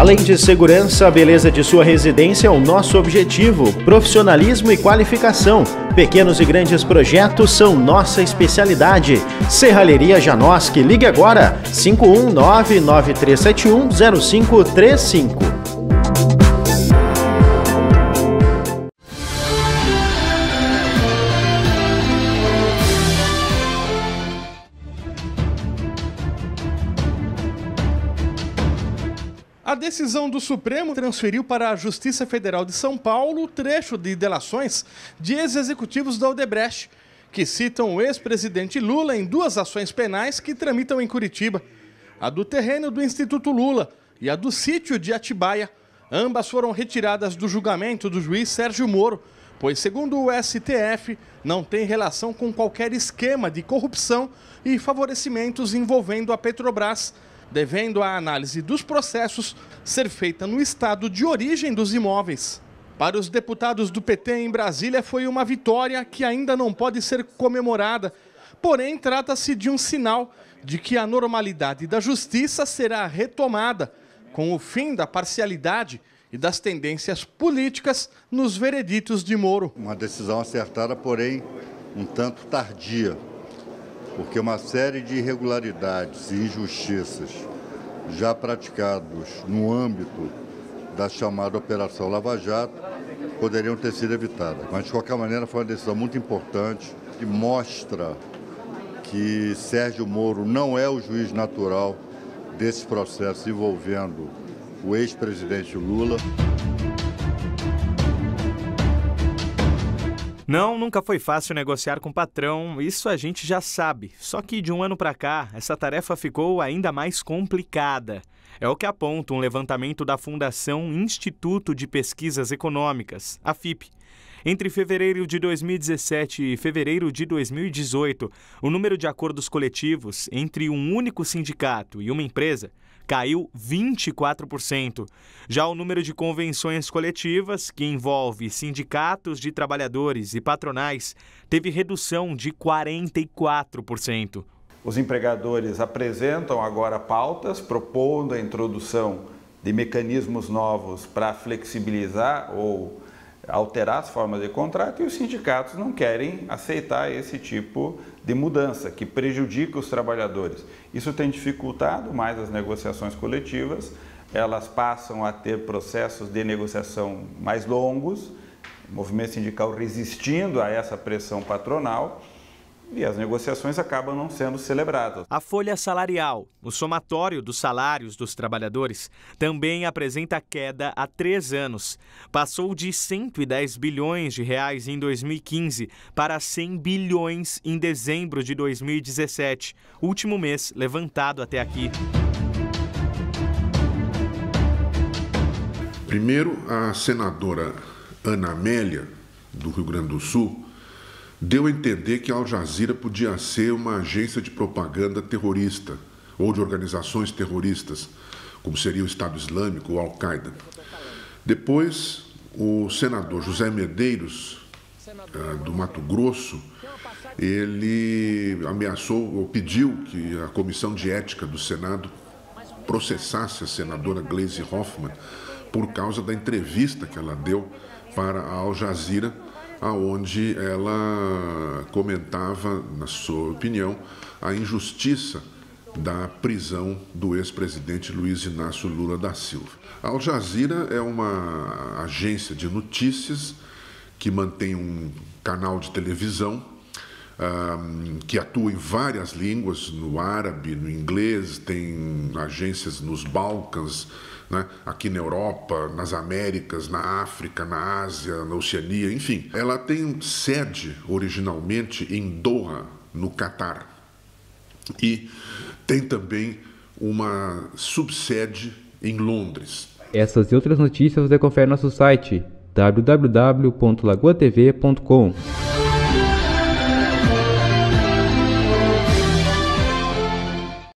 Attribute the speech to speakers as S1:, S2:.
S1: Além de segurança, a beleza de sua residência é o nosso objetivo. Profissionalismo e qualificação. Pequenos e grandes projetos são nossa especialidade. Serralheria Janoski, ligue agora 519
S2: A decisão do Supremo transferiu para a Justiça Federal de São Paulo o trecho de delações de ex-executivos da Odebrecht, que citam o ex-presidente Lula em duas ações penais que tramitam em Curitiba. A do terreno do Instituto Lula e a do sítio de Atibaia. Ambas foram retiradas do julgamento do juiz Sérgio Moro, pois, segundo o STF, não tem relação com qualquer esquema de corrupção e favorecimentos envolvendo a Petrobras devendo a análise dos processos ser feita no estado de origem dos imóveis. Para os deputados do PT em Brasília, foi uma vitória que ainda não pode ser comemorada, porém, trata-se de um sinal de que a normalidade da justiça será retomada com o fim da parcialidade e das tendências políticas nos vereditos de Moro.
S3: Uma decisão acertada, porém um tanto tardia porque uma série de irregularidades e injustiças já praticados no âmbito da chamada Operação Lava Jato poderiam ter sido evitadas. Mas, de qualquer maneira, foi uma decisão muito importante que mostra que Sérgio Moro não é o juiz natural desse processo envolvendo o ex-presidente Lula.
S4: Não, nunca foi fácil negociar com o patrão, isso a gente já sabe. Só que de um ano para cá, essa tarefa ficou ainda mais complicada. É o que aponta um levantamento da Fundação Instituto de Pesquisas Econômicas, a FIP. Entre fevereiro de 2017 e fevereiro de 2018, o número de acordos coletivos entre um único sindicato e uma empresa caiu 24%. Já o número de convenções coletivas, que envolve sindicatos de trabalhadores e patronais, teve redução de 44%.
S5: Os empregadores apresentam agora pautas propondo a introdução de mecanismos novos para flexibilizar ou alterar as formas de contrato e os sindicatos não querem aceitar esse tipo de mudança que prejudica os trabalhadores. Isso tem dificultado mais as negociações coletivas, elas passam a ter processos de negociação mais longos, o movimento sindical resistindo a essa pressão patronal e as negociações acabam não sendo celebradas.
S4: A folha salarial, o somatório dos salários dos trabalhadores, também apresenta queda há três anos. Passou de 110 bilhões de reais em 2015 para 100 bilhões em dezembro de 2017, último mês levantado até aqui.
S6: Primeiro, a senadora Ana Amélia, do Rio Grande do Sul, deu a entender que a Al Jazeera podia ser uma agência de propaganda terrorista ou de organizações terroristas, como seria o Estado Islâmico ou Al-Qaeda. Depois, o senador José Medeiros, eh, do Mato Grosso, ele ameaçou ou pediu que a comissão de ética do Senado processasse a senadora Gleisi Hoffmann por causa da entrevista que ela deu para a Al Jazeera aonde ela comentava, na sua opinião, a injustiça da prisão do ex-presidente Luiz Inácio Lula da Silva. A Al Jazeera é uma agência de notícias que mantém um canal de televisão que atua em várias línguas, no árabe, no inglês, tem agências nos Balcãs, né? aqui na Europa, nas Américas, na África, na Ásia, na Oceania, enfim. Ela tem sede originalmente em Doha, no Catar. E tem também uma subsede em Londres.
S7: Essas e outras notícias você confere no nosso site www.lagoatv.com.